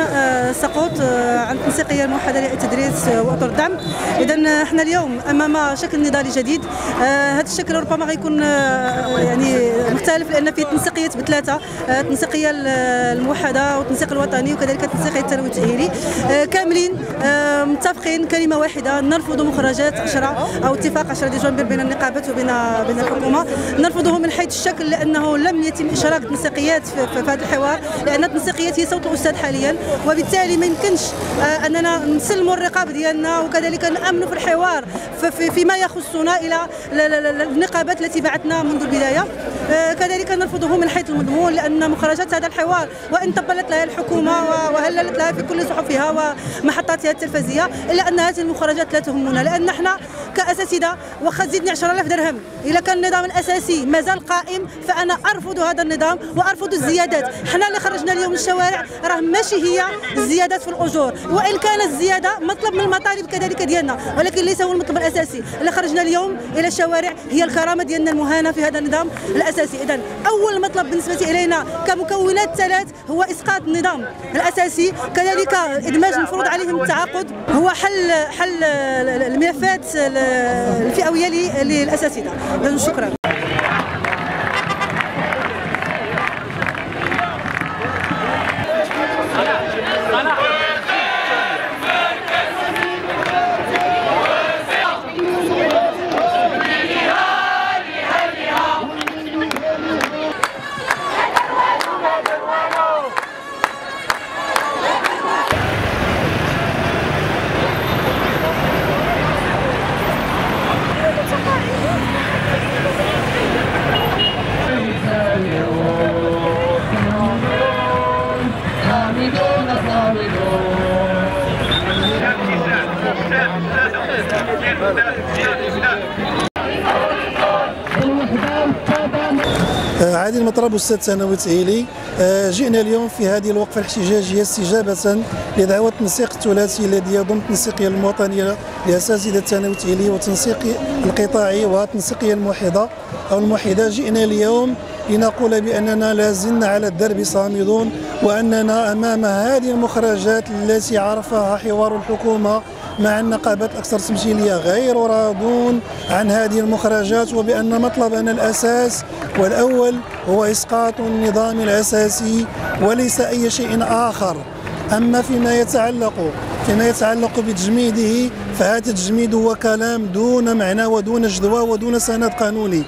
uh, السقوط عن التنسيقيه الموحده للتدريس وأطر الدعم اذا إحنا اليوم أمام شكل نضالي جديد. هذا الشكل ربما غيكون يعني مختلف لأن فيه تنسيقيات بثلاثة التنسيقيه الموحدة والتنسيق الوطني وكذلك التنسيقيه التنوي التأهيلي. كاملين متفقين كلمة واحدة نرفض مخرجات 10 أو اتفاق 10 ديجون بين النقابات وبين بين الحكومة. نرفضه من حيث الشكل لأنه لم يتم إشراك التنسيقيات في هذا الحوار لأن التنسيقيات هي صوت الأستاذ حاليا. وبالتالي ما يمكنش آه، أننا نسلموا الرقاب ديالنا وكذلك نأمنوا في الحوار فيما يخصنا إلى النقابات التي بعثنا منذ البداية. كذلك نرفضه من حيث المضمون لأن مخرجات هذا الحوار وإن طبلت لها الحكومة وهللت لها في كل صحفها ومحطاتها التلفزيونيه إلا أن هذه المخرجات لا تهمنا لأن إحنا كأساتذة واخا تزيدني 10000 درهم. إذا كان النظام الأساسي مازال قائم فأنا أرفض هذا النظام وأرفض الزيادات. حنا اللي خرجنا اليوم للشوارع راه ماشي هي الزيادات في الأجور وإن كانت الزيادة مطلب من المطالب كذلك ديالنا ولكن ليس هو المطلب الأساسي. اللي خرجنا اليوم إلى الشوارع هي الكرامة ديالنا المهانة في هذا النظام الأساسي. اذا أول مطلب بالنسبة إلينا كمكونات ثلاث هو إسقاط النظام الأساسي. كذلك إدماج المفروض عليهم التعاقد. هو حل حل الملفات الفئوية للاساتذه شكرا. عادي المطرب أستاذ ثانوي تهيلي آه، جئنا اليوم في هذه الوقفة الاحتجاجية استجابة لدعوة التنسيق الثلاثي الذي يضم التنسيقية الوطنية لأساتذة الثانوي التهيلي والتنسيق القطاعي والتنسيقية الموحدة أو الموحدة. جئنا اليوم لنقول بأننا لازلنا على الدرب صامدون وأننا أمام هذه المخرجات التي عرفها حوار الحكومة مع النقابات الأكثر تمثيلية غير راضون عن هذه المخرجات وبأن مطلبنا الأساس والأول هو إسقاط النظام الأساسي وليس أي شيء آخر. أما فيما يتعلق فيما يتعلق بتجميده فهذا التجميد هو كلام دون معنى ودون جدوى ودون سند قانوني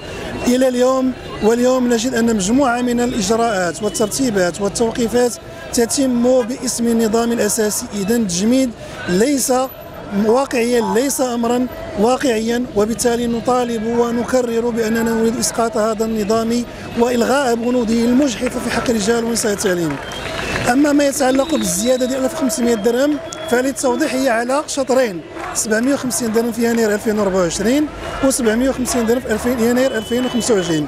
إلى اليوم واليوم نجد أن مجموعة من الإجراءات والترتيبات والتوقيفات تتم باسم النظام الأساسي إذا التجميد ليس واقعيا ليس امرا واقعيا وبالتالي نطالب ونكرر بأننا نريد إسقاط هذا النظام وإلغاء بنوده المجحفه في حق الرجال ونساء التعليم. أما ما يتعلق بالزيادة ديال 1500 درهم فللتوضيح هي على شطرين. 750 درهم في يناير 2024 و 750 درهم في يناير 2025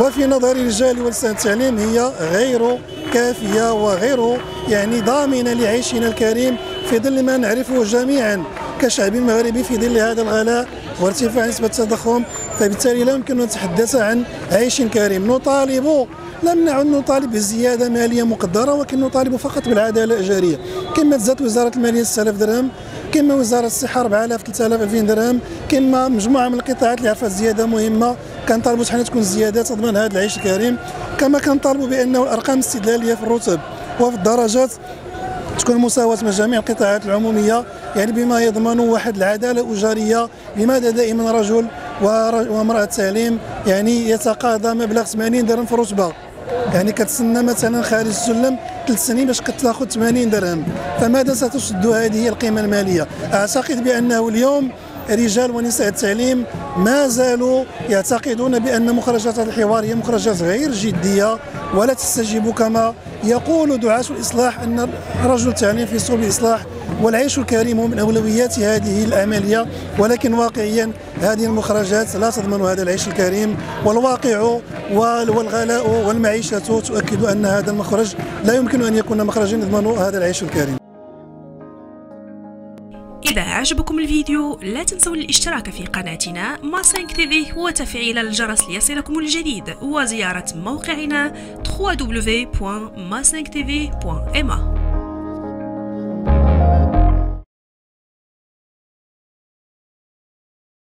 وفي نظر الرجال ونساء التعليم هي غير كافية وغير يعني ضامنة لعيشنا الكريم في ظل ما نعرفه جميعا كشعب مغربي في ظل هذا الغلاء وارتفاع نسبة التضخم. فبالتالي لا يمكن أن نتحدث عن عيش كريم. نطالب لم نعد نطالب بزيادة مالية مقدرة ولكن نطالب فقط بالعدالة الإجارية. كما تزادت وزارة المالية 6000 درهم كما وزارة الصحة 4000 3000 2000 درهم كما مجموعة من القطاعات اللي عرفت زيادة مهمة كنطالبوا حنا تكون زيادة تضمن هذا العيش الكريم. كما كنطالبوا بأنه الأرقام الاستدلالية في الرتب وفي الدرجات تكون مساواة من جميع القطاعات العمومية يعني بما يضمن واحد العدالة الأجارية لماذا دائما رجل وامرأة تعليم يعني يتقاضى مبلغ 80 درهم في الرتبة يعني كتسنى مثلا خارج السلم ثلاث سنين باش تاخذ 80 درهم. فماذا ستسد هذه القيمة المالية. أعتقد بأنه اليوم رجال ونساء التعليم ما زالوا يعتقدون بأن مخرجات الحوار هي مخرجات غير جدية ولا تستجيب كما يقول دعاة الإصلاح أن رجل التعليم في صلب الإصلاح والعيش الكريم من أولويات هذه العملية ولكن واقعيا هذه المخرجات لا تضمن هذا العيش الكريم والواقع والغلاء والمعيشة تؤكد أن هذا المخرج لا يمكن أن يكون مخرجا يضمن هذا العيش الكريم. عجبكم الفيديو لا تنسوا الاشتراك في قناتنا ما 5 تي وتفعيل الجرس ليصلكم الجديد وزيارة موقعنا www.ma5tv.ma